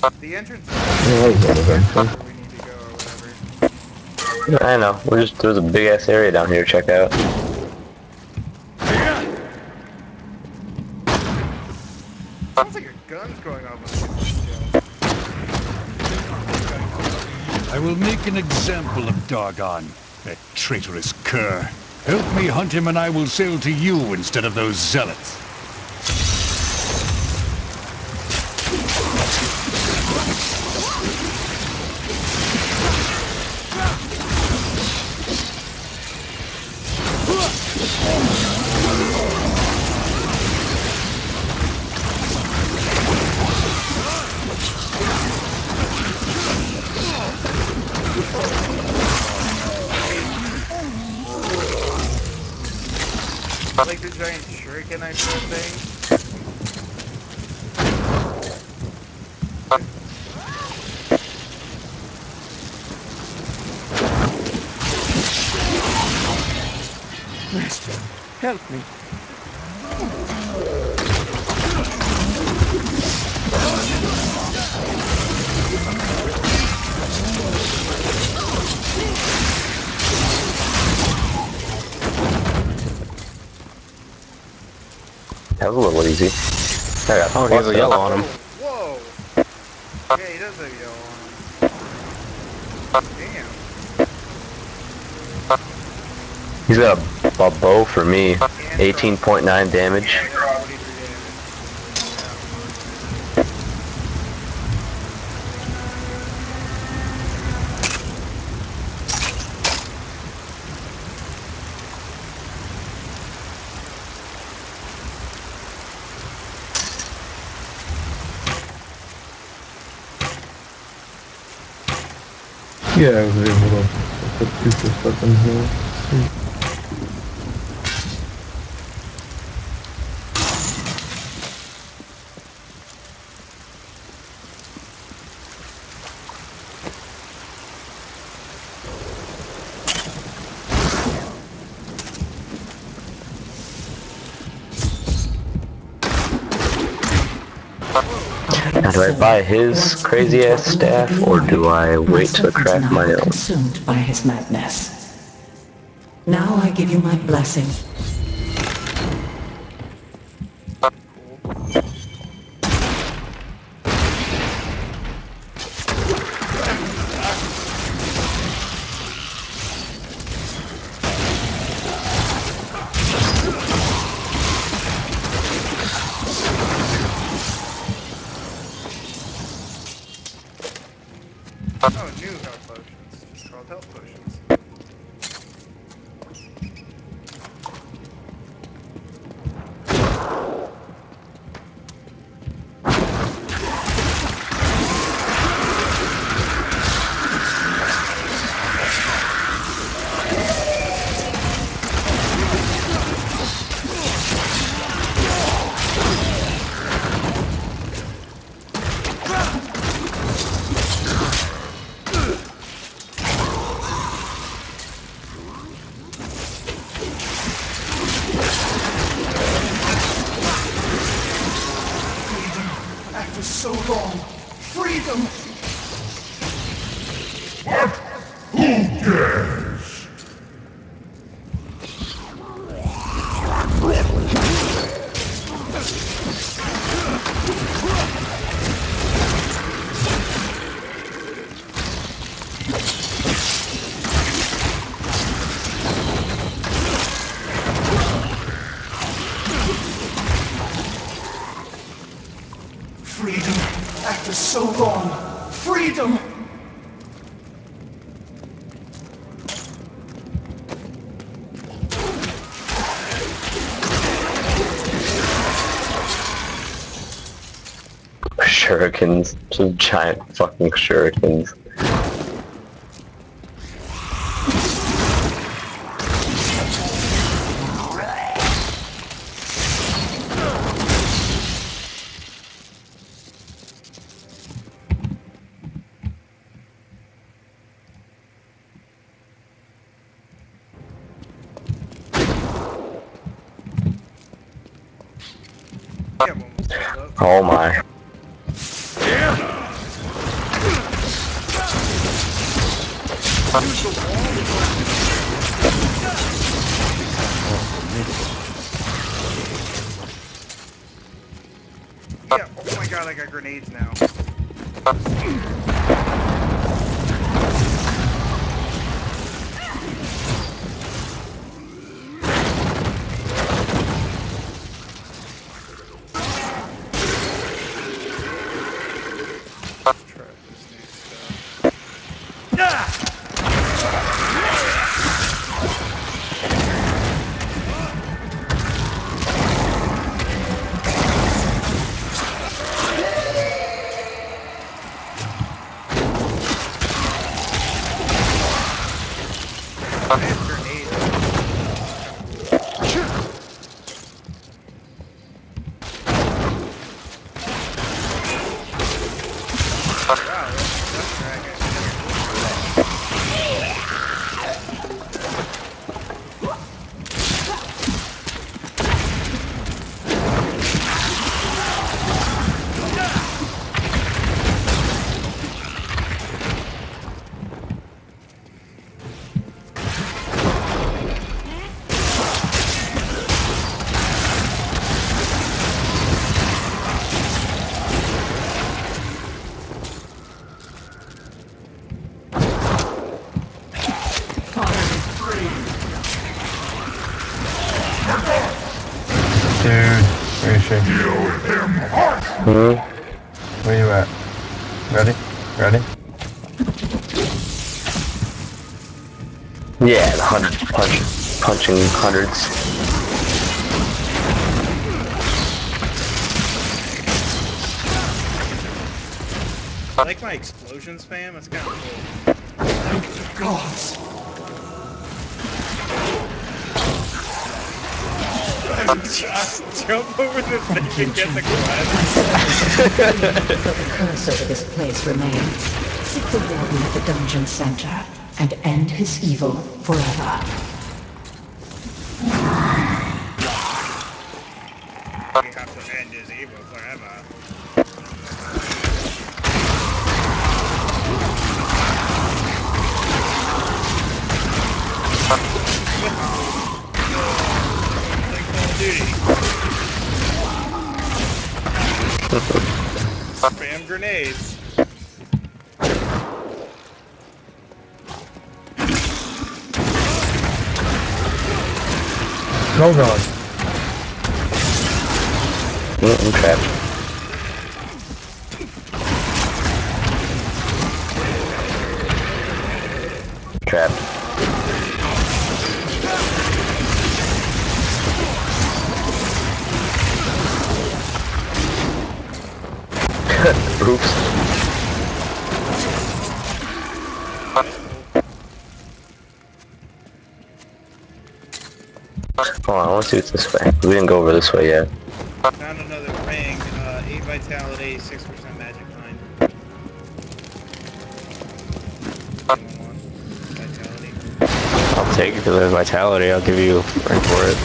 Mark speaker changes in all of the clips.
Speaker 1: The entrance
Speaker 2: Yeah, we get
Speaker 1: where we need to go or whatever.
Speaker 3: I know. We're just there's a big ass area down here to check out.
Speaker 1: Sounds like a gun's going off on
Speaker 4: I will make an example of Dargon, that traitorous cur. Help me hunt him and I will sail to you instead of those zealots.
Speaker 1: Like the giant shuriken I saw thing.
Speaker 5: Master, help me.
Speaker 3: That was a little easy. I got
Speaker 2: Oh, he has a yellow on him.
Speaker 1: Whoa! Yeah, he does have yellow on him. Damn.
Speaker 3: He's got a, a bow for me. 18.9 damage.
Speaker 1: Yeah, 43 damage.
Speaker 2: Yeah, I was able to
Speaker 3: do I buy his crazy ass staff or do I wait to craft my own?
Speaker 6: Consumed by his madness. Now I give you my blessing.
Speaker 5: So long, freedom! Freedom! So long, freedom!
Speaker 3: Shurikens. Some giant fucking shurikens. Oh my.
Speaker 1: Yeah, oh my god, I got grenades now.
Speaker 3: Punching hundreds.
Speaker 1: I like my explosion spam, that's kind of cool.
Speaker 5: Gods.
Speaker 1: Just jump over the thing and get the quest.
Speaker 6: Though the curse over this place remains, seek the warden at the dungeon center and end his evil forever.
Speaker 1: We have to end his evil forever. Spam grenades.
Speaker 2: No god.
Speaker 3: Mm, I'm trapped. Trapped. Oops. Hold on, I want to see what's this way. We didn't go over this way yet.
Speaker 1: Found another ring. Uh, 8 vitality, 6% magic mind. Vitality.
Speaker 3: I'll take it because there's vitality. I'll give you a ring for it.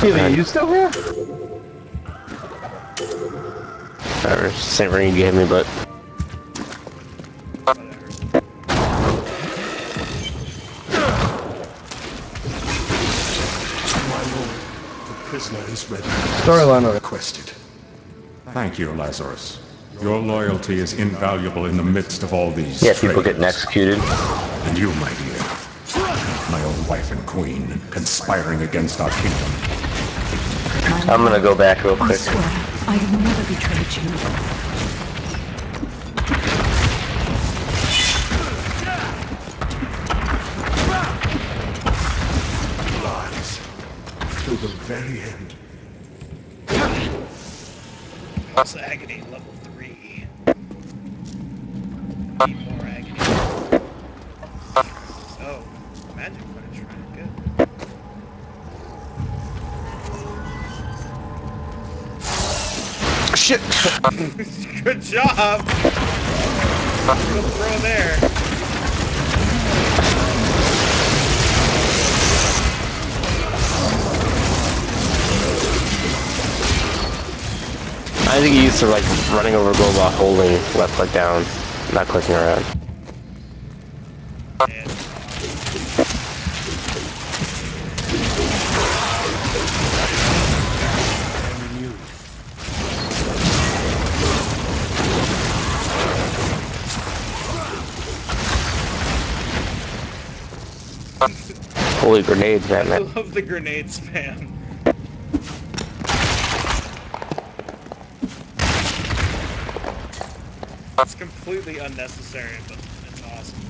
Speaker 2: Hey, are you still here?
Speaker 3: Whatever, same ring you gave me, but
Speaker 7: ready.
Speaker 2: Storyline.
Speaker 7: Requested.
Speaker 4: Thank you, Lazarus. Your loyalty is invaluable in the midst of all these.
Speaker 3: yeah, people getting executed.
Speaker 4: And you, my dear, my own wife and queen, conspiring against our kingdom.
Speaker 3: I'm gonna go back real quick.
Speaker 6: I
Speaker 3: quick.
Speaker 6: swear, I have never betrayed you.
Speaker 7: Lies. To the very end.
Speaker 1: Pulse agony level 3. Need more agony. Oh, magic punch, right? Good.
Speaker 2: Shit!
Speaker 1: Good job! Good throw there.
Speaker 3: I
Speaker 8: think he used to like running over goal holding left click down, not clicking around. Holy grenades,
Speaker 1: man.
Speaker 8: I
Speaker 1: love the grenade spam. It's completely unnecessary, but it's awesome.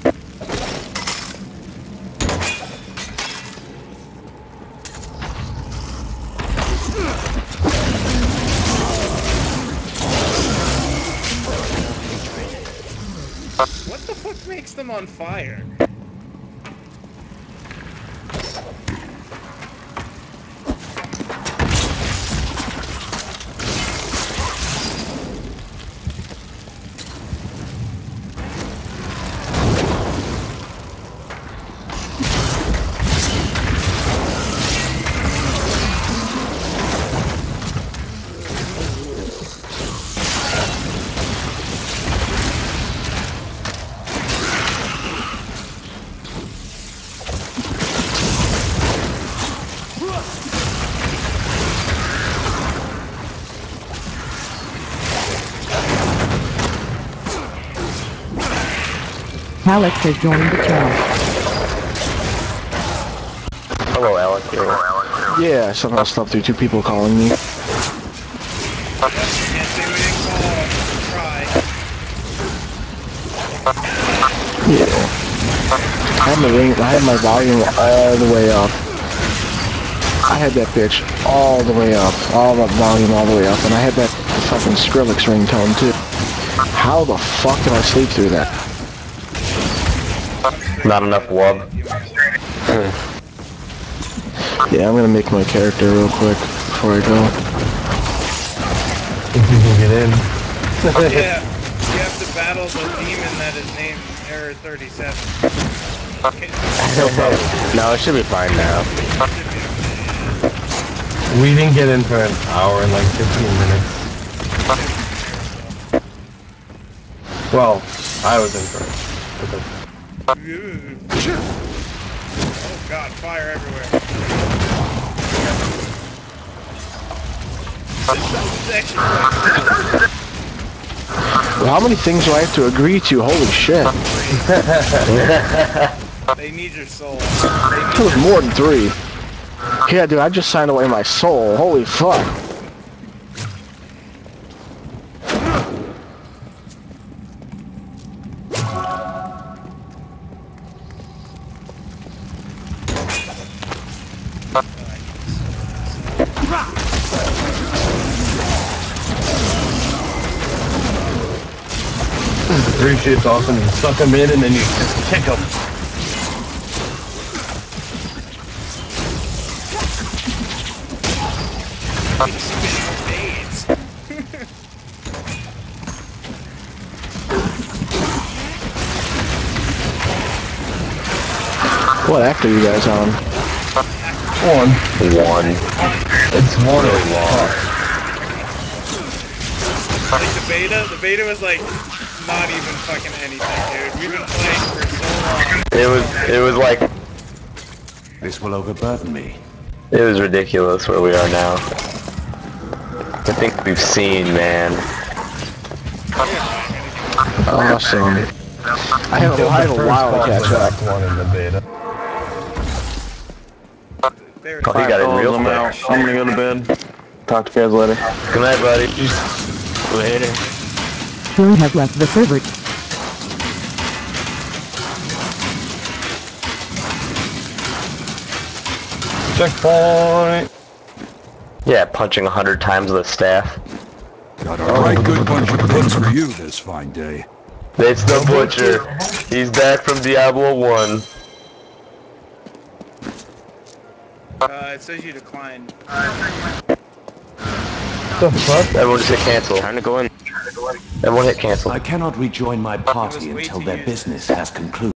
Speaker 1: What the fuck makes them on fire?
Speaker 6: Alex has joined the channel.
Speaker 8: Hello, Alec. Here.
Speaker 9: Yeah, somehow slept through two people calling me.
Speaker 1: Can't say we didn't call. Try.
Speaker 9: I had my ring, I had my volume all the way up. I had that bitch all the way up, all that volume all the way up, and I had that fucking Skrillex ringtone too. How the fuck did I sleep through that?
Speaker 3: Not enough wub.
Speaker 9: Yeah, I'm gonna make my character real quick before I go.
Speaker 2: If you can get in.
Speaker 1: Yeah, you have to battle the demon that is named Error 37. Okay,
Speaker 8: No, it should be fine now.
Speaker 2: We didn't get in for an hour and like 15 minutes. Well, I was in first. it.
Speaker 1: Oh god, fire everywhere. This is actually like,
Speaker 9: Well, how many things do I have to agree to? Holy shit.
Speaker 1: they need your soul.
Speaker 9: It was more than three. Yeah, dude, I just signed away my soul. Holy fuck.
Speaker 2: Three shit's awesome. You suck them in and then you just kick them.
Speaker 9: What actor are you guys on?
Speaker 2: One.
Speaker 3: One.
Speaker 2: It's one or long.
Speaker 1: Like the beta, the beta was like not even fucking anything, dude. We've been playing for so long.
Speaker 3: It was it was like
Speaker 4: This will overburden me.
Speaker 3: it was ridiculous where we are now. I think we've seen, man.
Speaker 9: Awesome. I have, a- I have a while to catch up.
Speaker 2: One in the beta.
Speaker 3: Oh, he got in real
Speaker 9: I'm
Speaker 3: quick.
Speaker 9: I'm gonna go to bed. Talk to you guys later.
Speaker 3: Good night, buddy.
Speaker 8: Later.
Speaker 6: Phil has left the server.
Speaker 2: Checkpoint.
Speaker 3: Yeah, punching a hundred times the staff.
Speaker 4: Got a right good bunch of goods for you this fine day.
Speaker 3: It's the butcher. He's back from Diablo 1.
Speaker 1: Uh, it says you declined.
Speaker 2: The fuck?
Speaker 3: Everyone just hit cancel.
Speaker 8: Time to go in.
Speaker 3: Everyone hit cancel.
Speaker 4: I cannot rejoin my party until their business has concluded.